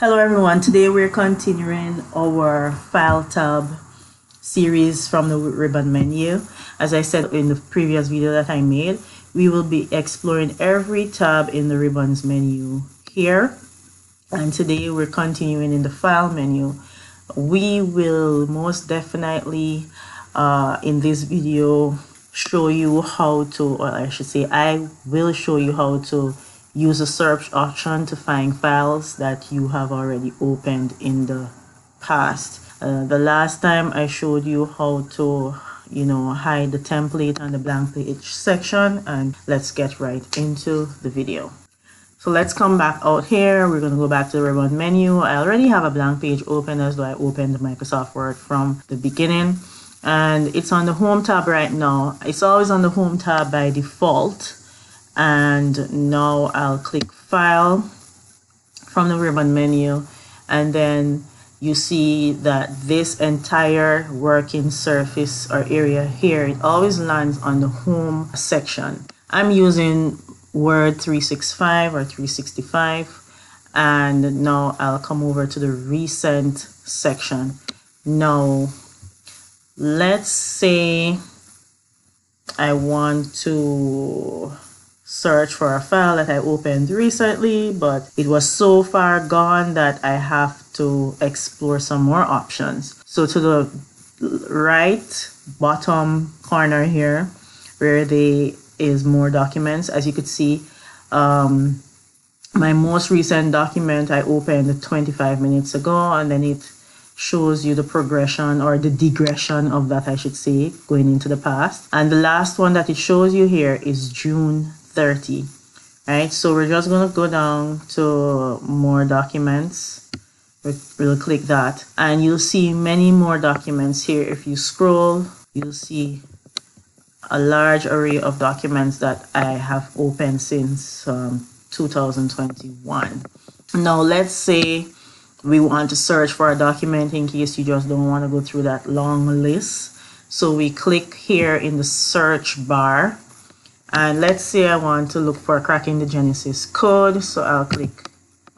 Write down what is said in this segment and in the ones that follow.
Hello everyone, today we're continuing our file tab series from the ribbon menu. As I said in the previous video that I made, we will be exploring every tab in the ribbons menu here. And today we're continuing in the file menu. We will most definitely uh, in this video show you how to, or I should say, I will show you how to use a search option to find files that you have already opened in the past. Uh, the last time I showed you how to you know hide the template and the blank page section and let's get right into the video. So let's come back out here. We're going to go back to the ribbon menu. I already have a blank page open as though I opened Microsoft Word from the beginning. And it's on the home tab right now. It's always on the home tab by default and now I'll click file from the ribbon menu and then you see that this entire working surface or area here it always lands on the home section. I'm using Word 365 or 365 and now I'll come over to the recent section. Now let's say I want to search for a file that I opened recently, but it was so far gone that I have to explore some more options. So to the right bottom corner here, where there is more documents, as you could see, um, my most recent document I opened 25 minutes ago, and then it shows you the progression or the digression of that, I should say, going into the past. And the last one that it shows you here is June 30 right? So we're just going to go down to more documents. We'll click that and you'll see many more documents here. If you scroll you'll see a large array of documents that I have opened since um, 2021 now let's say we want to search for a document in case you just don't want to go through that long list. So we click here in the search bar and let's say I want to look for cracking the Genesis code so I'll click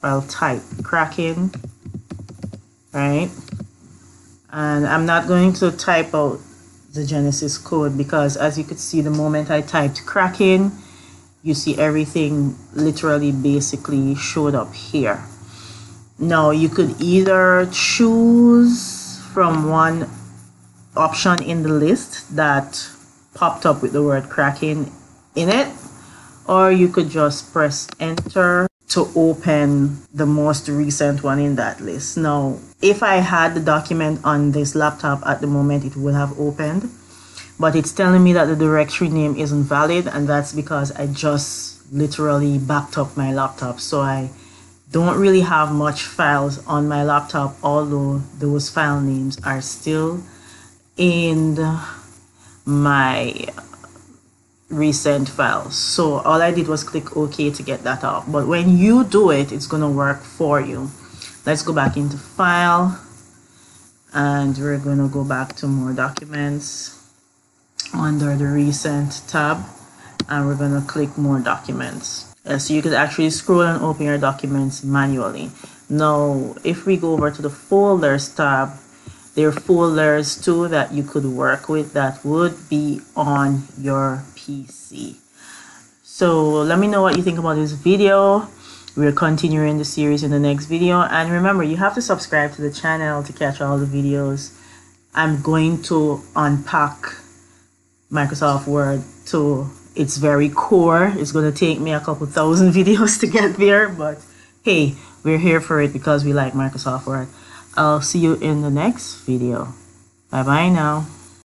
I'll type cracking right? And I'm not going to type out the Genesis code because as you could see the moment I typed cracking you see everything literally basically showed up here. Now you could either choose from one option in the list that popped up with the word cracking in it or you could just press enter to open the most recent one in that list. Now, if I had the document on this laptop at the moment, it would have opened, but it's telling me that the directory name isn't valid, and that's because I just literally backed up my laptop. So I don't really have much files on my laptop, although those file names are still in my recent files. So all I did was click OK to get that off. But when you do it it's gonna work for you. Let's go back into file and we're gonna go back to more documents under the recent tab and we're gonna click more documents. Uh, so you could actually scroll and open your documents manually. Now if we go over to the folders tab there are folders too that you could work with that would be on your PC. So let me know what you think about this video. We're continuing the series in the next video. And remember, you have to subscribe to the channel to catch all the videos. I'm going to unpack Microsoft Word to its very core. It's going to take me a couple thousand videos to get there. But hey, we're here for it because we like Microsoft Word. I'll see you in the next video. Bye bye now.